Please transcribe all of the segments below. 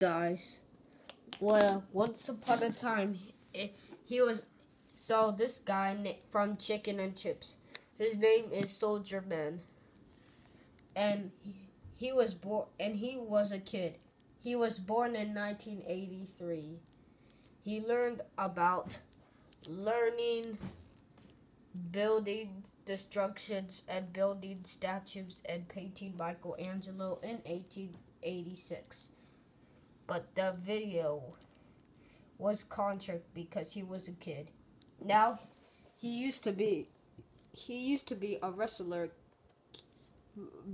guys. Well, once upon a time, he, he was so this guy from Chicken and Chips. His name is Soldier Man, and he, he was born and he was a kid. He was born in 1983. He learned about learning, building destructions, and building statues and painting Michelangelo in 1886 but the video was contract because he was a kid. Now he used to be he used to be a wrestler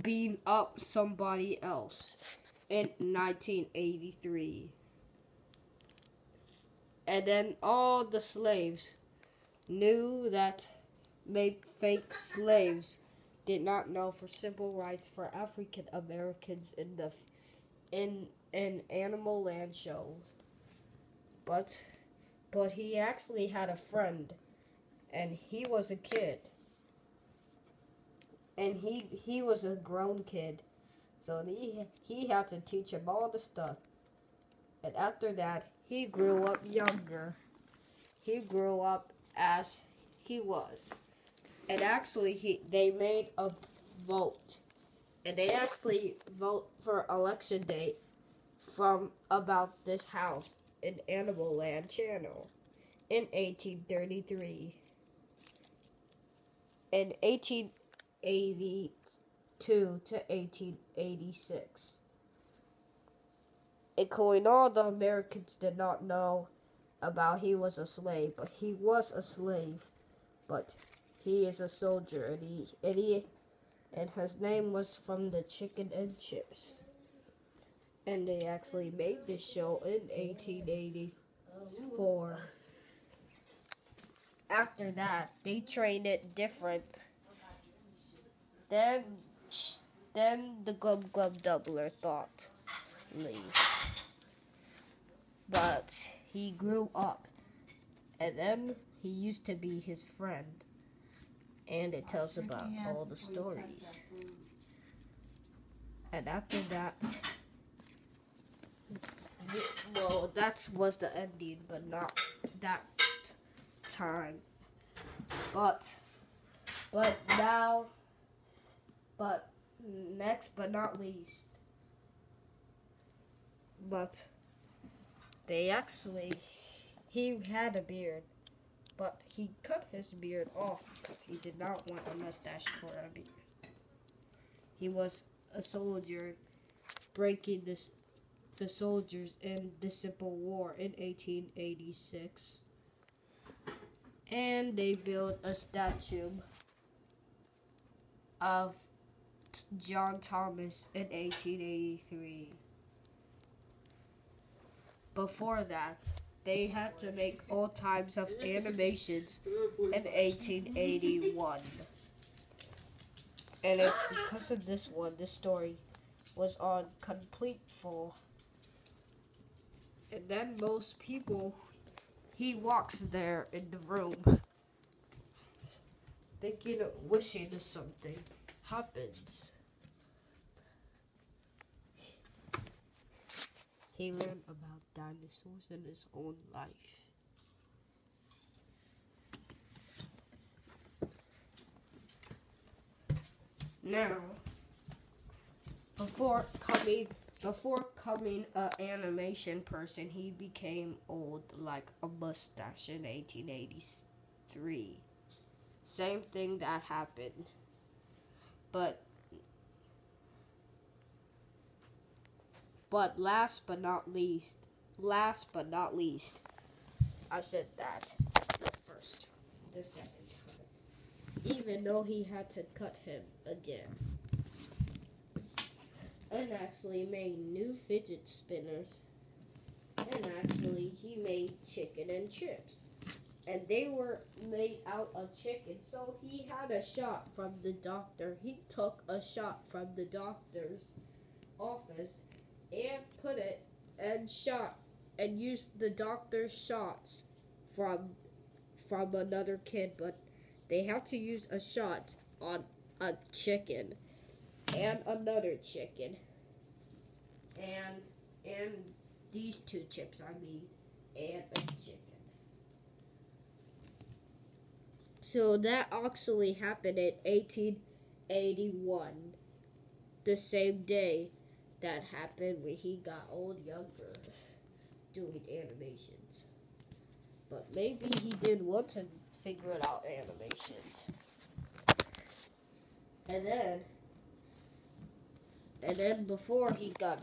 being up somebody else in 1983. And then all the slaves knew that made fake slaves did not know for civil rights for African Americans in the in in Animal Land shows. But but he actually had a friend and he was a kid. And he he was a grown kid. So he he had to teach him all the stuff. And after that, he grew up younger. He grew up as he was. And actually he they made a vote. And they actually vote for election day from about this house in Animal Land Channel in 1833. In 1882 to 1886. In coin all the Americans did not know about he was a slave, but he was a slave. But he is a soldier and he and he and his name was from the chicken and chips and they actually made this show in 1884. After that, they trained it different. Then, then the Glub Glub Doubler thought leave. But he grew up, and then he used to be his friend. And it tells about all the stories. And after that, well, that was the ending, but not that time. But, but now, but next but not least, but they actually, he had a beard, but he cut his beard off because he did not want a mustache for a beard. He was a soldier breaking this the soldiers in the Civil War in 1886. And they built a statue of John Thomas in 1883. Before that, they had to make all types of animations in 1881. And it's because of this one, this story was on complete full and then most people, he walks there in the room, thinking, wishing something happens. He learned about dinosaurs in his own life. Now, before coming before coming an animation person, he became old like a mustache in 1883. Same thing that happened. But but last but not least, last but not least, I said that the first, the second time. Even though he had to cut him again and actually made new fidget spinners. And actually, he made chicken and chips. And they were made out of chicken. So he had a shot from the doctor. He took a shot from the doctor's office and put it and shot and used the doctor's shots from from another kid, but they have to use a shot on a chicken and another chicken. And and these two chips, I mean, and a chicken. So that actually happened in 1881, the same day that happened when he got old younger doing animations. But maybe he didn't want to figure it out animations. And then and then before he got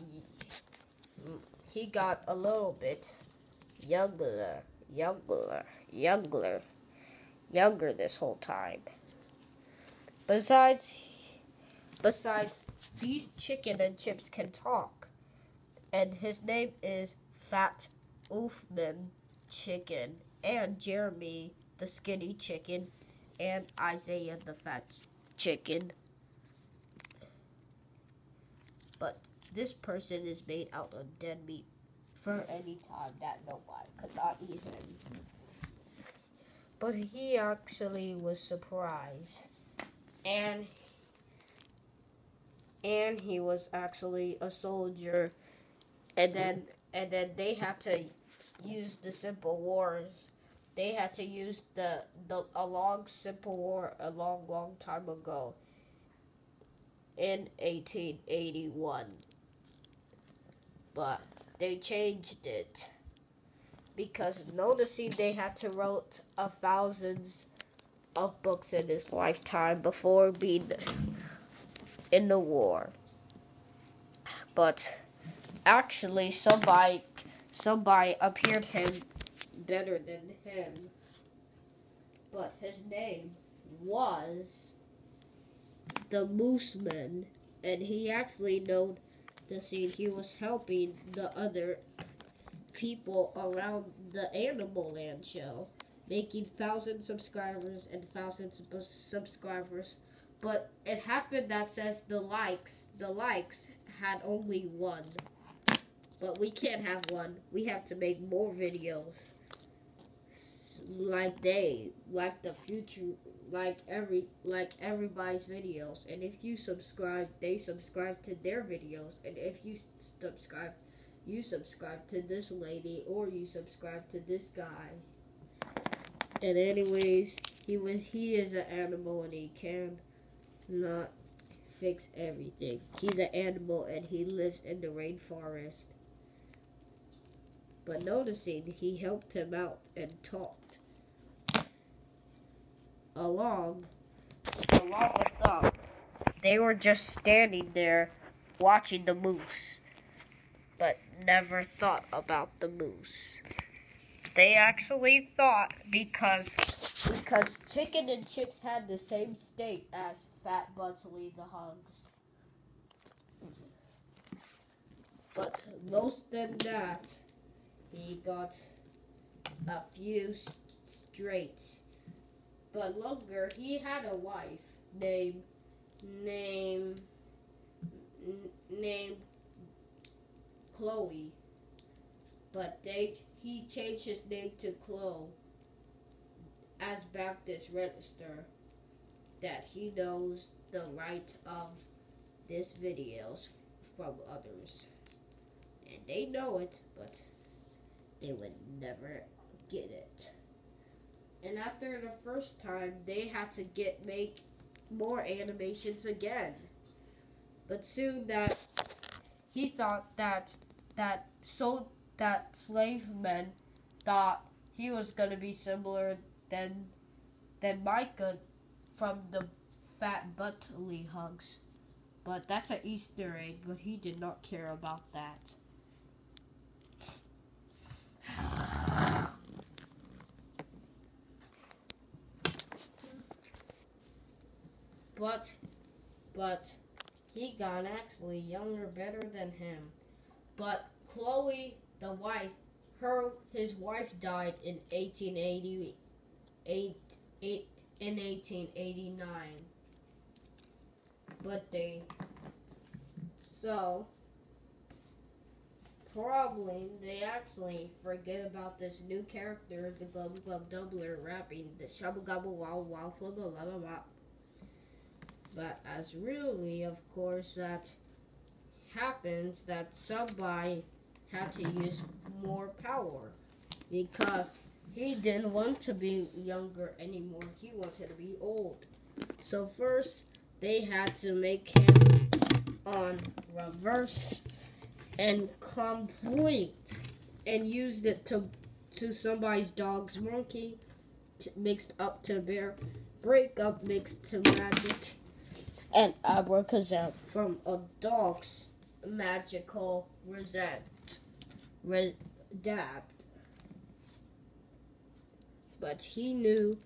he got a little bit younger, younger, younger, younger this whole time. Besides, besides, these chicken and chips can talk, and his name is Fat Wolfman Chicken, and Jeremy the Skinny Chicken, and Isaiah the Fat Chicken. But this person is made out of dead meat for any time that nobody could not eat him. But he actually was surprised. And and he was actually a soldier. And then and then they had to use the simple wars. They had to use the, the a long simple war a long long time ago. In 1881 but they changed it. Because noticing they had to write a thousands of books in his lifetime before being in the war. But actually, somebody somebody appeared him better than him. But his name was the Mooseman, and he actually known the scene. He was helping the other people around the Animal Land show, making thousand subscribers and thousands of subscribers. But it happened that says the likes, the likes had only one. But we can't have one. We have to make more videos like they, like the future, like every, like everybody's videos. And if you subscribe, they subscribe to their videos. And if you subscribe, you subscribe to this lady or you subscribe to this guy. And anyways, he was he is an animal and he can not fix everything. He's an animal and he lives in the rainforest. But noticing he helped him out and talked along along with them. They were just standing there watching the moose, but never thought about the moose. They actually thought because because chicken and chips had the same state as Fat Buttley the hogs. But most than that, he got a few straight. But longer, he had a wife named named named Chloe. But they he changed his name to Chloe as Baptist register that he knows the right of this videos from others. And they know it, but they would never get it. And after the first time, they had to get make more animations again. But soon that he thought that that so that slave men thought he was gonna be similar than than Micah from the Fat Buttley hugs. But that's an Easter egg, but he did not care about that. But, but, he got actually younger better than him. But Chloe, the wife, her his wife died in 1888 eight, eight, in 1889. But they so probably they actually forget about this new character, the Glub Glub Doubler rapping the Shabba Gabba Wow Wow Flubba La La. But as really, of course, that happens that somebody had to use more power because he didn't want to be younger anymore. He wanted to be old. So first they had to make him on reverse and complete and used it to to somebody's dog's monkey mixed up to bear break up mixed to magic and abracadabra from a dog's magical resent redapt but he knew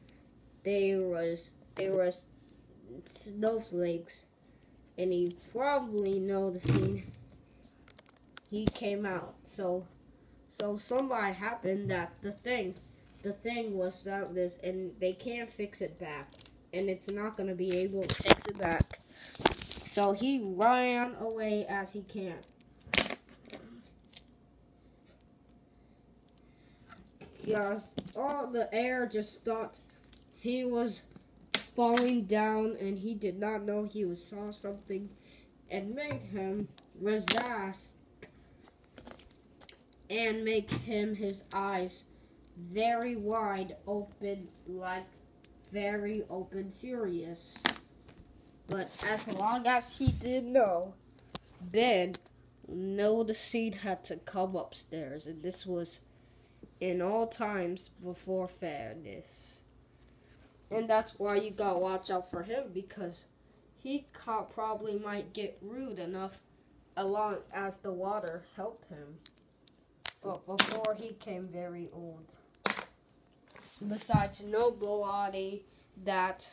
there was there was snowflakes and he probably know the scene. He came out. So so somebody happened that the thing the thing was that this and they can't fix it back and it's not gonna be able to fix it back. So he ran away as he can yes all the air just thought he was falling down and he did not know he was saw something and made him resist and make him his eyes very wide open like very open serious. But as long as he did know ben know the seed had to come upstairs and this was in all times before fairness and that's why you gotta watch out for him because he probably might get rude enough along as the water helped him. But before he came very old. Besides nobody that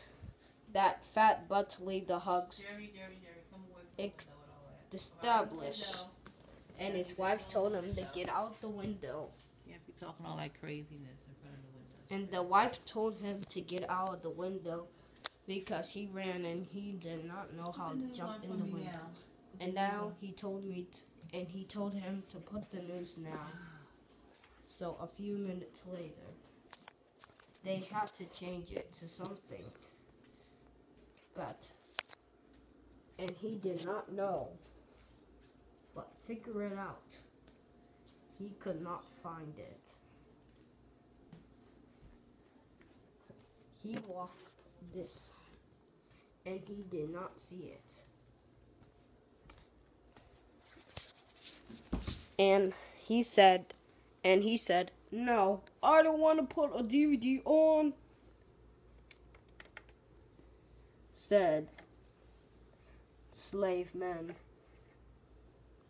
that fat Buttley the hugs Jerry, Jerry, Jerry, come away from Ex- the window with all that. established and his wife told him to get out the window. Talking all that craziness in front of the window. And the wife told him to get out of the window because he ran and he did not know how to jump in the window. And now he told me, t- and he told him to put the news now. So a few minutes later, they had to change it to something. But, and he did not know, but figure it out. He could not find it. So he walked this side and he did not see it. And he said, and he said, no, I don't want to put a DVD on. Said slave men.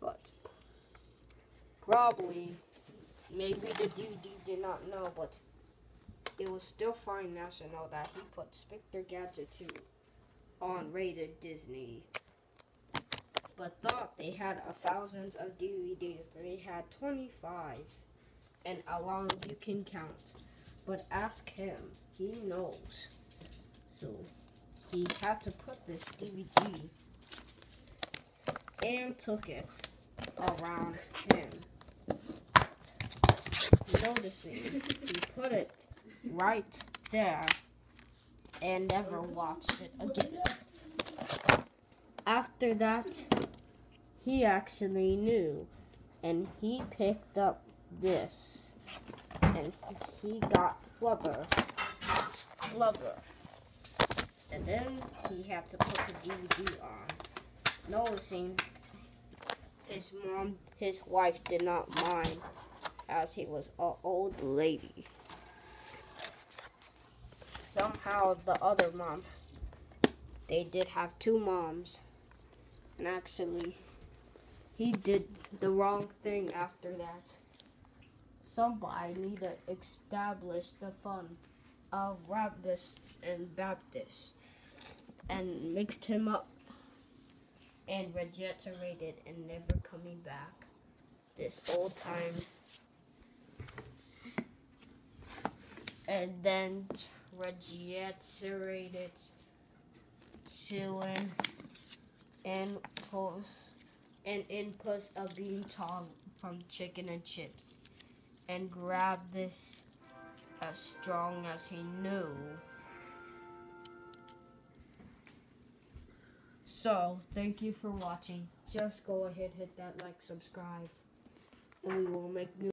But probably, maybe the DVD did not know, but it was still fine now to know that he put Spectre Gadget 2 on rated Disney but thought they had a thousands of DVDs. They had 25, and along you can count. But ask him, he knows. So he had to put this DVD and took it around him. Noticing, he put it right there and never watched it again. After that, he actually knew, and he picked up this, and he got Flubber. Flubber. And then he had to put the DVD on, noticing his mom, his wife did not mind, as he was an old lady. Somehow the other mom, they did have two moms. And actually, he did the wrong thing after that. Somebody need to establish the fun of Baptist and Baptist and mixed him up and regenerated and never coming back. This old time. And then regenerated to an and post and inputs of being tall from chicken and chips and grab this as strong as he knew. So, thank you for watching. Just go ahead, hit that like, subscribe. and we will make new